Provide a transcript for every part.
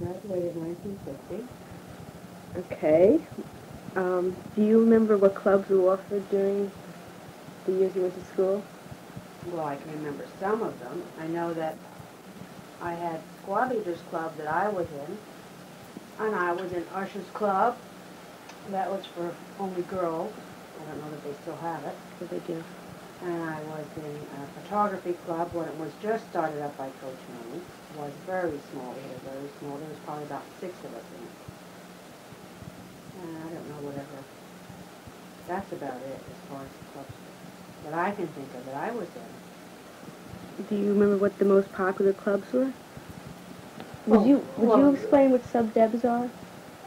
Graduated in 1950. Okay. Um, do you remember what clubs were offered during the years you went to school? Well, I can remember some of them. I know that I had Squad Leaders Club that I was in, and I was in Ushers Club. That was for only girls. I don't know that they still have it. What they do? And I was in a photography club when it was just started up by Coach Mooney. It was very small. We had very small. There was probably about six of us in it. And I don't know whatever. That's about it as far as the clubs that I can think of that I was in. Do you remember what the most popular clubs were? Would Oh, you would well- you explain what sub debs are?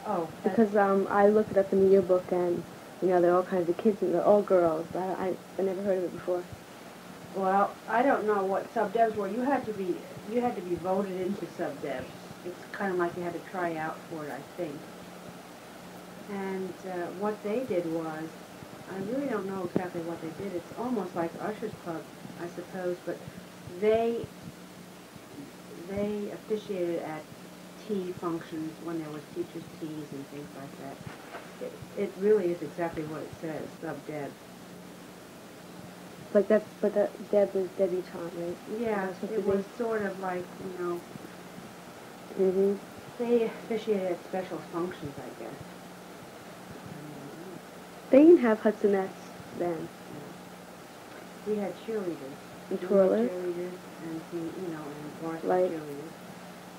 Oh, Because um, I looked it up in the yearbook and you know there are all kinds of kids and they're all girls. I, I I never heard of it before. Well, I don't know what sub debs were. You had to be you had to be voted into sub debs. It's kind of like you had to try out for it, I think. And uh, what they did was, I really don't know exactly what they did. It's almost like Ushers Club, I suppose, but they they officiated at tea functions when there was teachers' teas and things like that. It, really is exactly what it says, sub debs. Like that's but that Deb was debutante, right? Yeah, it was sort of like, you know, Mhm. they officiated at special functions, I guess. They didn't have Hudsonettes then. We had cheerleaders. And twirlers? Cheerleaders and, you know, and varsity Like- cheerleaders.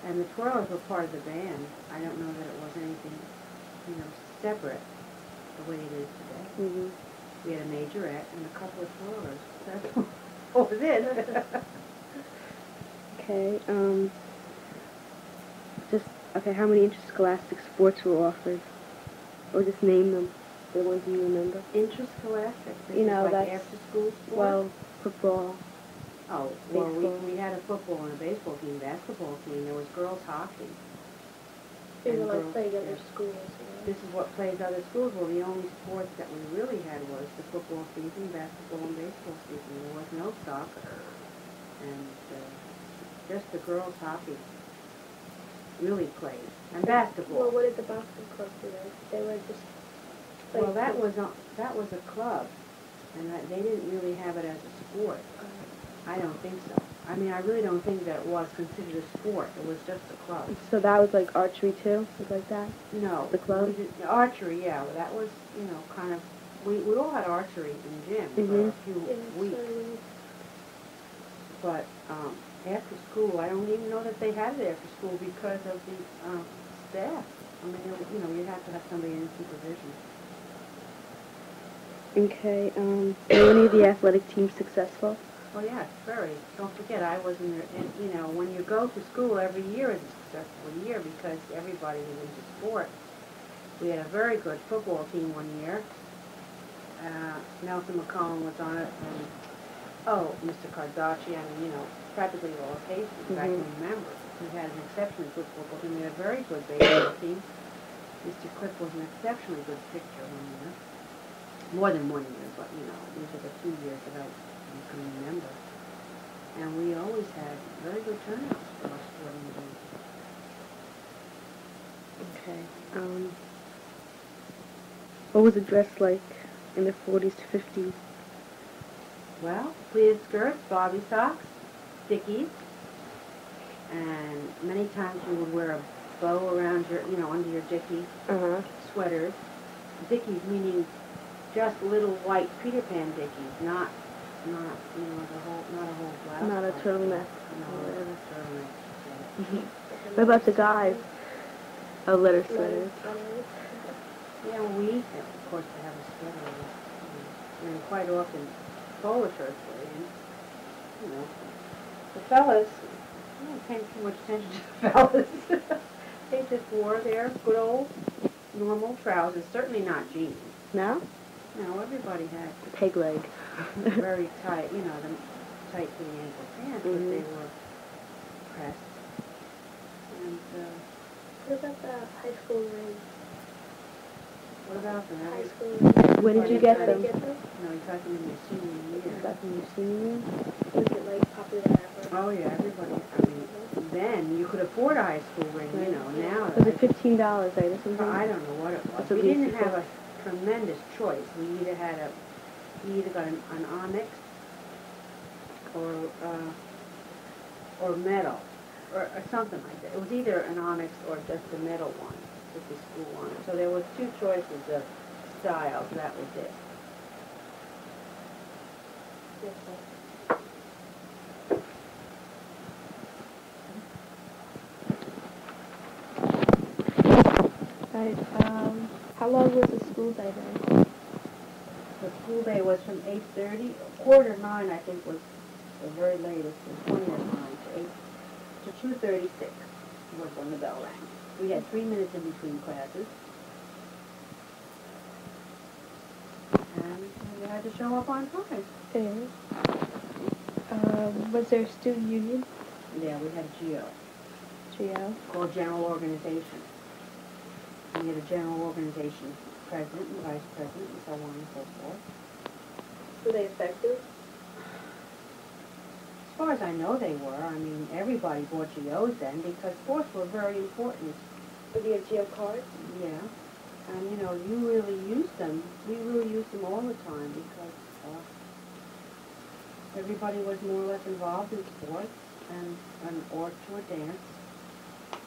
And the twirlers were part of the band. I don't know that it was anything, you know, separate the way it is today. Mhm. We had a majorette and a couple of twirlers. That's what was it. Okay. Um. Just okay. How many interscholastic sports were offered? Or just name them. The ones you remember. Interscholastic. This You know, like that's- after school sport? Well, football. Oh, well, we, Baseball. we had a football and a baseball team, basketball team, there was girls hockey. They And were like girls- playing other yeah. schools. This is what plays other schools, well, the only sports that we really had was the football season, basketball and baseball season, there was no soccer. And, uh, just the girls hockey really played, and basketball. Well, what did the boxing club do? They were just. Well, that was, a- that was a club, and that, they didn't really have it as a sport. uh, I don't think so. I mean, I really don't think that it was considered a sport, it was just a club. So that was like archery too, things like that. No. The club? did- Archery, yeah, well, that was, you know, kind of, we, we all had archery in gym for a Mhm. few yeah, weeks. so, But, um, after school, I don't even know that they had it after school because of the, um, staff. I mean, it- you know, you have to have somebody in supervision. Okay. Um. Were any of the athletic teams successful? Oh, yes, very. Don't forget, I was in there, and, you know, when you go to school, every year is a successful year because everybody is into sport. We had a very good football team one year. Uh, Nelson McCollum was on it, and, oh, Mr. Mean, you know, practically all of Hastings, I can Mhm. remember. We had an exceptionally good football team. We had a very good baseball team. Mr. Cliff was an exceptionally good pitcher one year. More than one year, but, you know, these are the two years that I I can remember. And we always had very good turnouts for our sporting events. Okay. Um. What was the dress like in the 40s to 50s? Well, pleated skirts, bobby socks, dickies, and many times you would wear a bow around your, you know, under your dickie Uh huh. sweaters. Dickies meaning just little white Peter Pan dickies, not, not, you know, the whole, not a whole blouse. Not a turtleneck No, oh, or whatever. turtleneck. What about the guys? Oh, letter sweaters. Yeah, we, of course, to have a sweater, know, and quite often polo shirts were in, you know. The fellas, I don't pay too much attention to the fellas. They just wore their good old normal trousers, certainly not jeans. No? No, everybody had Peg leg. Very tight, you know, the tight fitting ankle pants, but they Mhm. were pressed. And, uh, What about the high school ring? What about them? high Every- school. When did you get them? get them? No, you're talking in your senior year. Back in your senior year? Was it like popular ever? Oh, yeah, everybody, I mean, then you could afford a high school ring, you know, now. Was it fifteen dollars, right, or something? I don't know what it was. That's what We we didn't have a tremendous choice. We either had a, we either got an, an onyx or, uh, or metal, or, or something like that. It was either an onyx or just a metal one, with the school on it. So there was two choices of styles, that was it. Right, um, how long was the school day then? The school day was from eight thirty, quarter nine, I think, was the very latest, was twenty of nine to eight, to two thirty-six was when the bell rang. We had three minutes in between classes. And you had to show up on time. And, um, was there a student union? Yeah, we had GO, GO? called General Organization. We had a general organization president and vice president and so on and so forth. Were they effective? As far as I know, they were. I mean, everybody bought GOs then because sports were very important. Did you have GO cards? Yeah. And, you know, you really used them. We really used them all the time because uh, everybody was more or less involved in sports and, and or to a dance.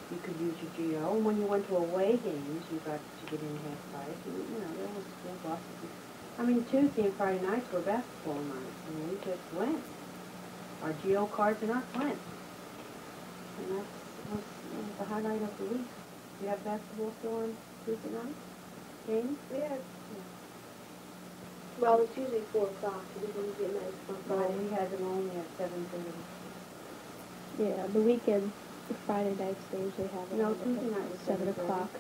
You could use your GO. And when you went to away games, you got to get half price. You, you know, there was school buses. I mean, Tuesday and Friday nights were basketball nights, and we just went. Our GO cards are not went. And that was, that was the highlight of the week. You have basketball still on Tuesday night? Games? Yeah. Well, it's usually four o'clock, it isn't usually at night on Well, Friday. we had them only at seven thirty. Yeah, the weekend, the Friday nights, they usually have it No, at Tuesday night was seven o'clock.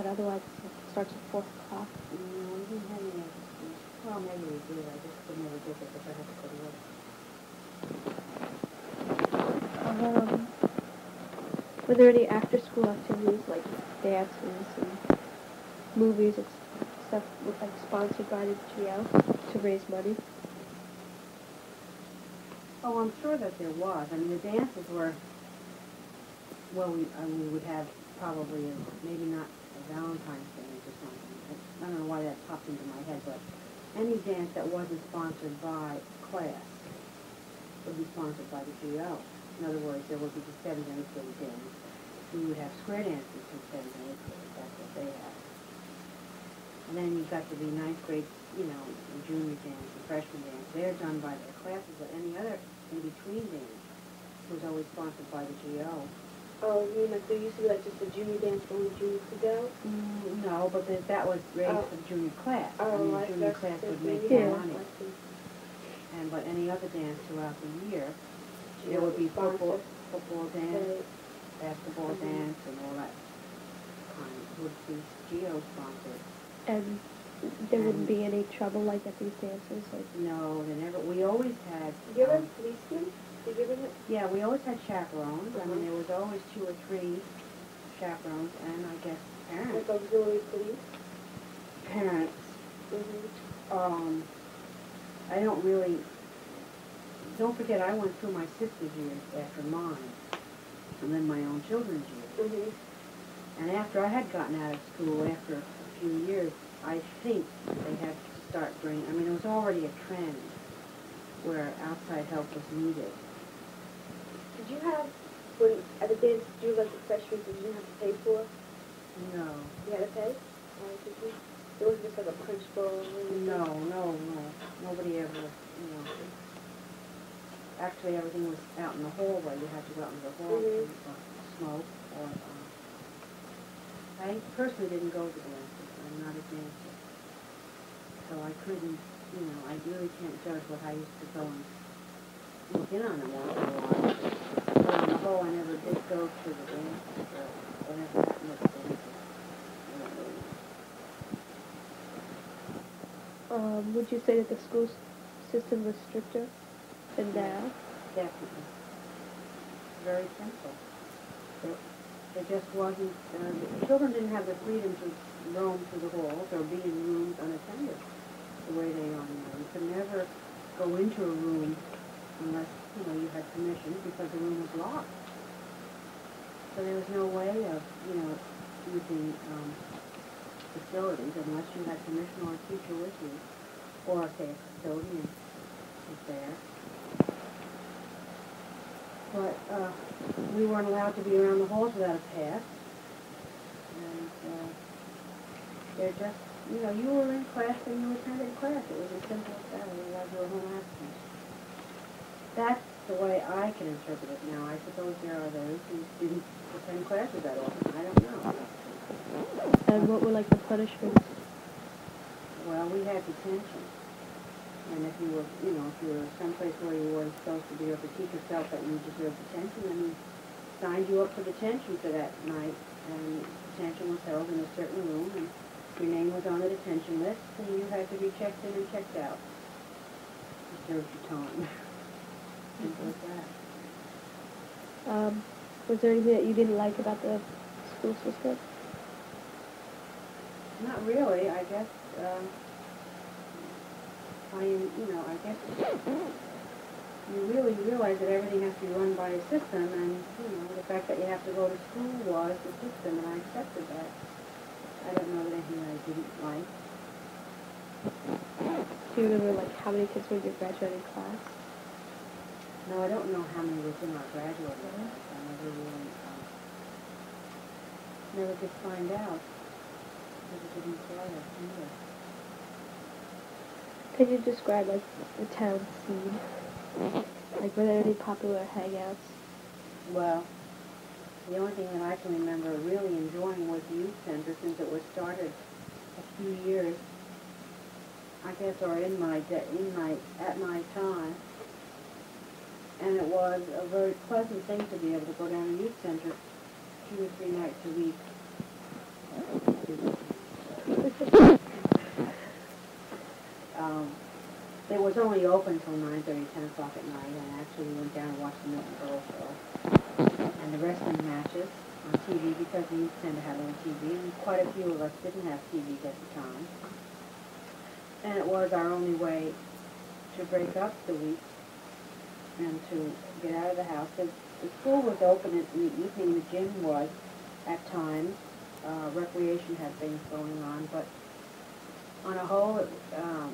But otherwise, it starts at four o'clock. No, we didn't have any after. Well, maybe we did, I just could never get it because I had to go to work. Um, were there any after-school activities like dances and movies and stuff like sponsored by the GO to raise money? Oh, I'm sure that there was. I mean, the dances were, well, we, uh, we would have probably, maybe not a Valentine's Day or something. I- don't know why that popped into my head, but any dance that wasn't sponsored by class would be sponsored by the GO. In other words, there would be the seventh and eighth grade dance. We would have square dances in seventh and eighth grade, that's what they had. And then you got to be ninth grade, you know, and junior dance and freshman dance. They're done by their classes, but any other in-between dance was always sponsored by the GO. Oh, you mean like there used to be like just a junior dance where only juniors could go? Mm, no, but that, that was raised Oh. for the junior class. I Oh, mean, I the junior that's class the would make thing. more money. And, but any other dance throughout the year, GO there would be sponsor. football, football dance, Right. basketball Mhm. dance, and all that kind would be GO sponsored. And there wouldn't be any trouble like at these dances, like. No, they never, we always had. Did you ever um, have policemen? Did you ever? Yeah, we always had chaperones. I mean, there was always two or three chaperones, and I guess parents. Like auxiliary police? Parents. Mm-hmm. Um, I don't really. Don't forget, I went through my sister's years after mine, and then my own children's years. Mm-hmm. And after I had gotten out of school, after a few years, I think they had to start bringing. I mean, it was already a trend where outside help was needed. Did you have, when, at the dance, did you have like the freshmen, did you have to pay for? No, You had to pay? Or did you? It wasn't just like a punch bowl no, no, no. Nobody ever, you know. Actually, everything was out in the hallway. You had to go out into the hall Mhm. to uh, smoke or. Um, I personally didn't go to dances. I'm not a dancer, so I couldn't. You know, I really can't judge what I used to go and look in on them once in a while. But on the whole, I never did go to the dances or whatever happened at dances. I don't really know. Um, would you say that the school system was stricter than now? Definitely. Very simple. There- There just wasn't, uh, the children didn't have the freedom to roam through the halls or be in rooms unattended the way they are now. You could never go into a room unless, you know, you had permission because the room was locked. So there was no way of, you know, using, um, facilities unless you had permission or a teacher with you, or if a custodian was there. But, uh, we weren't allowed to be around the halls without a pass. And, uh, they're just, you know, you were in class and you attended class. It was as simple as that, otherwise you were home absent. That's the way I can interpret it now. I suppose there are those who didn't attend classes that often. I don't know. And what were like the punishments? Well, we had detention. And if you were, you know, if you were someplace where you weren't supposed to be, or if the teacher felt that you deserved detention, then he signed you up for detention for that night. And detention was held in a certain room, and your name was on the detention list, and you had to be checked in and checked out. You served your time. Simple as that. Um, was there anything that you didn't like about the school system? Not really, I guess, um, I, you know, I guess you really realize that everything has to be run by a system, and, you know, the fact that you have to go to school was the system, and I accepted that. I don't know that anything I didn't like. Do you remember like how many kids were in your graduating class? No, I don't know how many was in our graduate class. I never really, um, never could find out. Never did inquire either. Could you describe like the town scene? Like were there any popular hangouts? Well, the only thing that I can remember really enjoying was the youth center since it was started a few years, I guess, or in my, de- in my, at my time. And it was a very pleasant thing to be able to go down to youth center two or three nights a week. Um, it was only open nine thirty, ten o'clock at night, and I actually went down and watched the Milton Berle show and the wrestling matches on TV because the youth center had on TV, and quite a few of us didn't have TVs at the time. And it was our only way to break up the week and to get out of the house. The, the school was open in the evening, the gym was at times. Uh, recreation had things going on, but on a whole, it, um,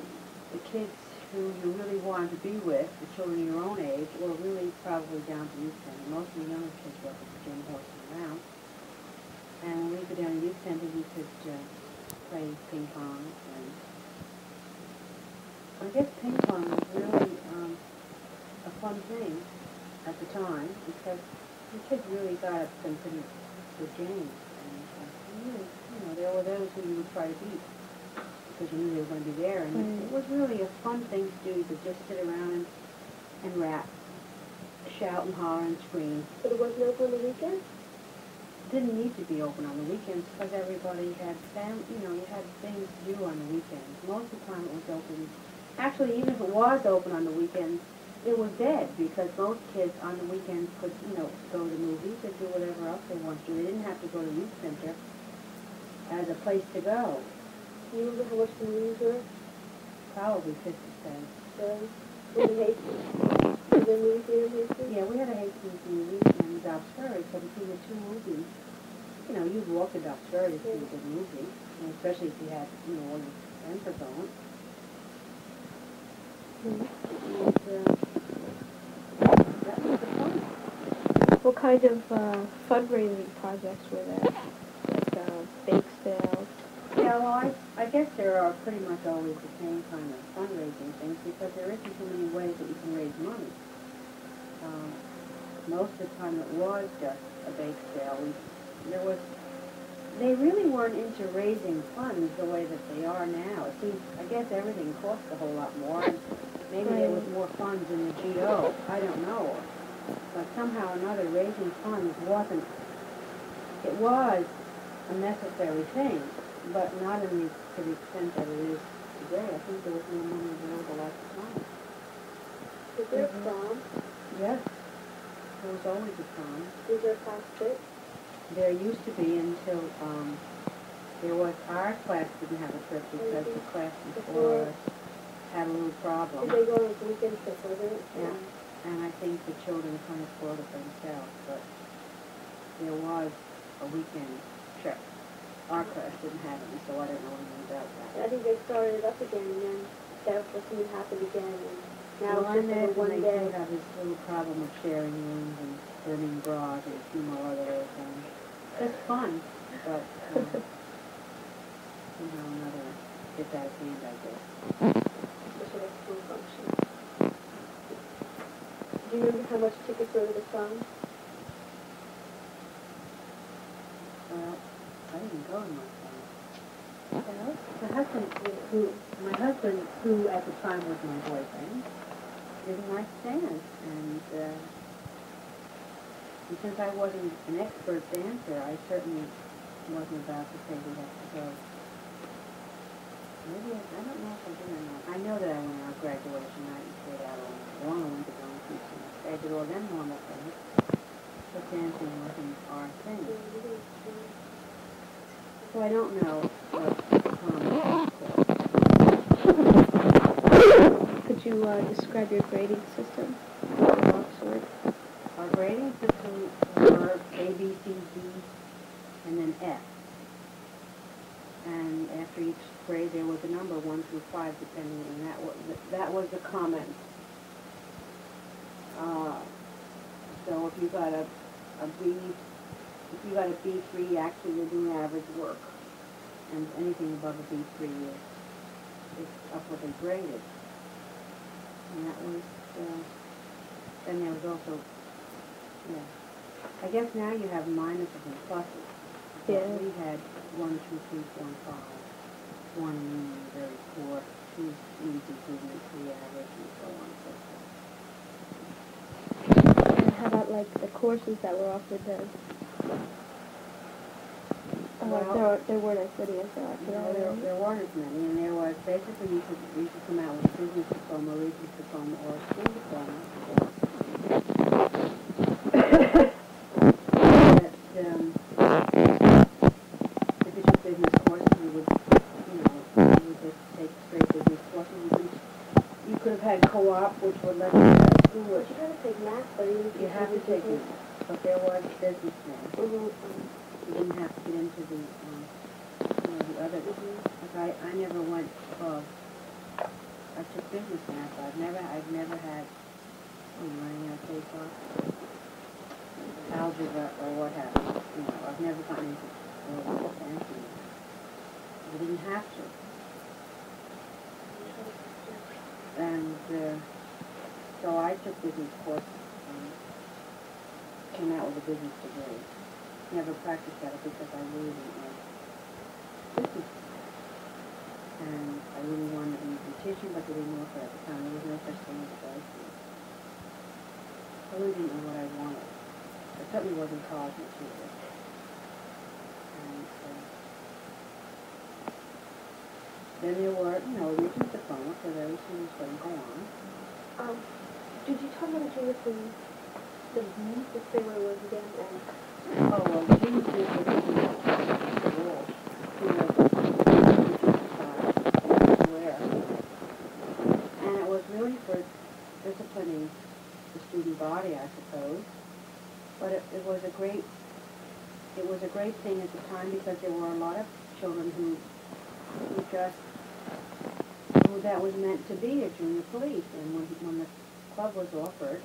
the kids who you really wanted to be with, the children your own age, were really probably down to youth center. Most of the younger kids were at the gym horsing around. And when we go down to youth center, we could uh, play ping pong. And I guess ping pong was really a fun thing at the time because the kids really got up some pretty good games. And uh, you, really, you know, there were those who you would try to beat because you knew they were going to be there. And Right. it was really a fun thing to do, to just sit around and, and rap, shout and holler and scream. But it wasn't open on the weekends? Didn't need to be open on the weekends because everybody had fam, you know, you had things to do on the weekends. Most of the time it was open. Actually, even if it was open on the weekends, it was dead because most kids on the weekends could, you know, go to movies or do whatever else they wanted to. They didn't have to go to the youth center as a place to go. Do you remember how much the movies were? Probably fifty cents. Um, in Hastings? Was there a movie theater in Hastings? Yeah, we had a Hastings movie and Dobbs Ferry, so between the two movies, you know, you'd walk to Dobbs Ferry to see a good movie, and especially if you had, you know, all your friends are going. And, uh, that was the fun. What kind of uh, fundraising projects were there? Like uh, bake sales? Yeah, well, I, I guess there are pretty much always the same kind of fundraising things because there isn't too many ways that you can raise money. Um, most of the time it was just a bake sale. We, there was, they really weren't into raising funds the way that they are now. It seems, I guess everything costs a whole lot more. and Maybe there was more funds in the GO. I don't know. But somehow or another, raising funds wasn't, it was a necessary thing, but not in the, to the extent that it is today. I think there was no money available at the time. Was there a Mhm. prom? Yes, there was always a prom. Was there a class trip? There used to be until, um, there was, our class didn't have a church because the class before us had a little problem. Did they go on weekends to further it? Yeah. And I think the children kind of spoiled it themselves, but there was a weekend trip. Our class didn't have it, so I don't know anything about that. I think they started it up again and then that was something happened again and now Well, it's just one they day. do have this little problem of sharing rooms and burning bras and a few more other little things. It's fun, but, um, somehow or another, out of hand, I guess. Sort of school function. Do you remember how much tickets were to the prom? Well, I didn't go in my time. My husband, who, my husband, who at the time was my boyfriend, didn't like to dance, and, uh, and since I wasn't an expert dancer, I certainly wasn't about to say we have to go. Maybe, I, I don't know if I did or not. I know that I went out graduation night and stayed out all night long, I went to go some, I did all them normal things, but dancing wasn't our thing. So I don't know what Could you uh, describe your grading system our grading system were A, B, C, D, and then F. And after each grade, there was a number, one through five, depending, and that that was the comment. Uh, so if you got a, a B, if you got a B three, actually you're doing average work. And anything above a B three is, is upwardly graded. And that was, uh, then there was also, yeah. I guess now you have minuses and pluses. Yeah. We had one, two, three, four, and five. One meaning very poor, two easy, two, and three average, and so on and so forth. How about like the courses that were offered then? Oh, Well- there, there weren't as many as there are today. there, there weren't as many, and there was, basically, you could, you could come out with a business diploma, Regents diploma, or a school diploma. That, um, if you took business courses, you would, you know, you would just take straight business courses. You could, you could have had co-op, which would let you out of school, But which you gotta take math, but you you have to take it, but there was business math. Mm-hmm. You didn't have to get into the, um, you know, the other, like I, I never went, uh, I took business math, I've never, I've never had, oh, you running out of paper? Algebra or what have you, you know, I've never gotten into, uh, fancy. I didn't have to, and, uh, so I took business courses and came out with a business degree. Never practiced at it because I really didn't like business. And I really wanted to be a beautician, but they didn't know offer at the time. There was no such thing as a license. I really didn't know what I wanted. It certainly wasn't college material. Uh, then there were, you know, Regents diploma those who was going to go on. Um, did you talk about the changes from the, the say what it was again, and Oh, well, James did what he did the was where. And it was really for disciplining the student body, I suppose. But it, it was a great, it was a great thing at the time because there were a lot of children who, who just, who that was meant to be a junior police. And when, when the club was offered,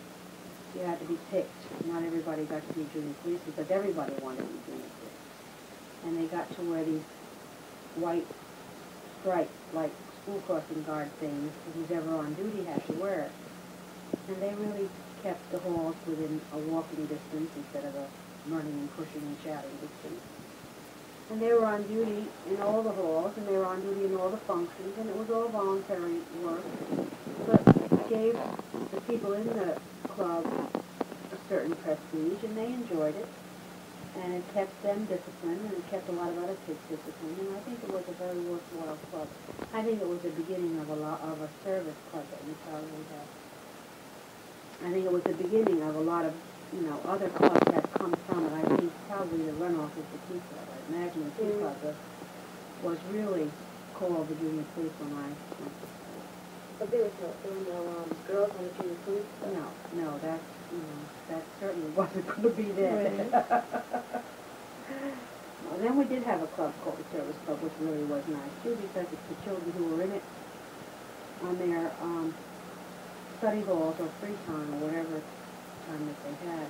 you had to be picked. Not everybody got to be junior police because everybody wanted to be junior police. And they got to wear these white stripes, like school crossing guard things, who's ever on duty had to wear. And they really kept the halls within a walking distance instead of a running and pushing and shouting distance. And they were on duty in all the halls, and they were on duty in all the functions, and it was all voluntary work. But gave the people in the club a certain prestige, and they enjoyed it. And it kept them disciplined, and it kept a lot of other kids disciplined, and I think it was a very worthwhile club. I think it was the beginning of a lot, of a service club that we probably had. I think it was the beginning of a lot of you know, other clubs have come from it. I think probably the runoff is the Tea Club. I imagine the Tea. Club was, was really called the junior police when I But there was no, there were no, um, girls on the school. No, no, that, that certainly wasn't going to be there. Well, then we did have a club called the Service Club, which really was nice too, because it's the children who were in it on their, um, study halls or free time or whatever time that they had.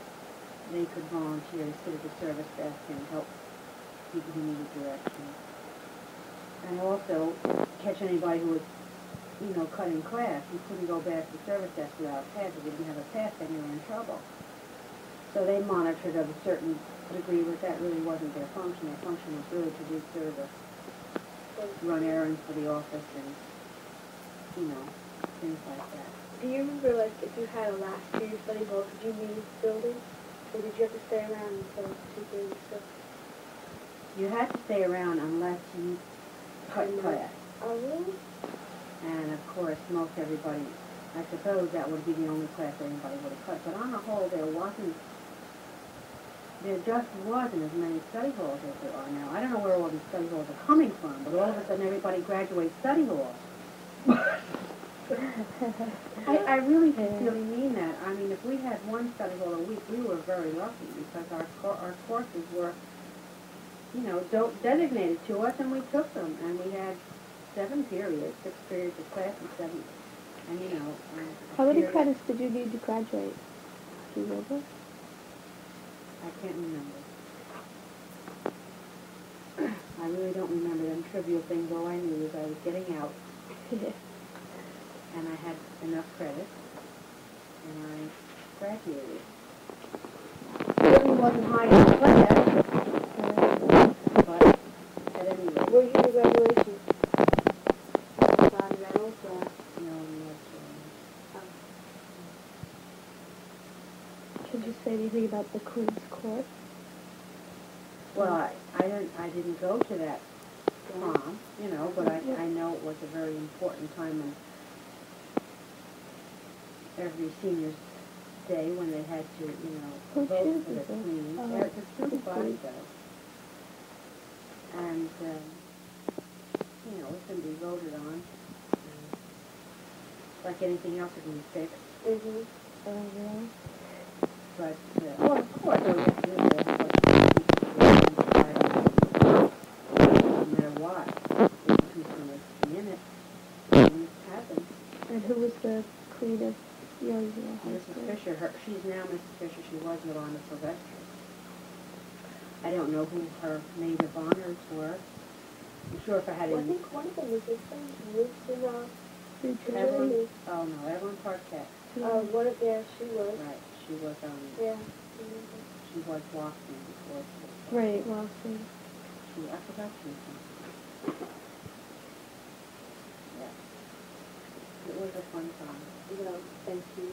They could volunteer to sit at the service desk and help people who needed direction. And also catch anybody who was, you know, cutting class. You couldn't go back to service desk without a pass. If you didn't have a pass, then you were in trouble. So they monitored of a certain degree, but that really wasn't their function. Their function was really to do service, run errands for the office and, you know, things like that. Do you remember, like, if you had a last year study hall, could you leave the building? Or did you have to stay around until two thirty six? You had to stay around unless you cut Mhm. class. Oh, really? And of course, most everybody, I suppose that would be the only class that anybody would have cut. But on the whole, there wasn't, there just wasn't as many study halls as there are now. I don't know where all these study halls are coming from, but all of a sudden everybody graduates study halls. I, I really sincerely mean that. I mean, if we had one study hall a week, we were very lucky because our, our courses were, you know, designated to us and we took them. And we had seven periods, six periods of class and seven, and you know. um, How many period- credits did you need to graduate? Do you remember? I can't remember. I really don't remember them trivial things. All I knew was I was getting out and I had enough credits and I graduated. Certainly wasn't high in the class, but at any rate, Where you your graduation? John Reynolds, or? you know, we had, Could you say anything about the Queen's Court? Well, I, I didn't, I didn't go to that prom, you know, but I, I know it was a very important time in every senior's day when they had to, you know, vote for the queen. Oh, Yeah, the student body queen. does. And, um, you know, it's gonna be voted on. Like anything else, it can be fixed, Mm-hmm. Oh, really? but, uh, well, of course, we have to do this, but no matter what, gonna be in it, and it happens. And who was the Queen of Yale High Mrs. Fisher, her, she's now Mrs. Fisher, she was Yolanda Sylvester. I don't know who her maid of honors were. I'm sure if I had Well, I think one of them was his friend, who lives in, uh, New New Jersey? Evelyn, oh no, Evelyn Parkett. Oh, uh, what, yeah, she was. Right, she was, um, yeah. she was walking. before she was. Right, walking. She, I forgot she was Yeah. It was a fun time. You know, thank you.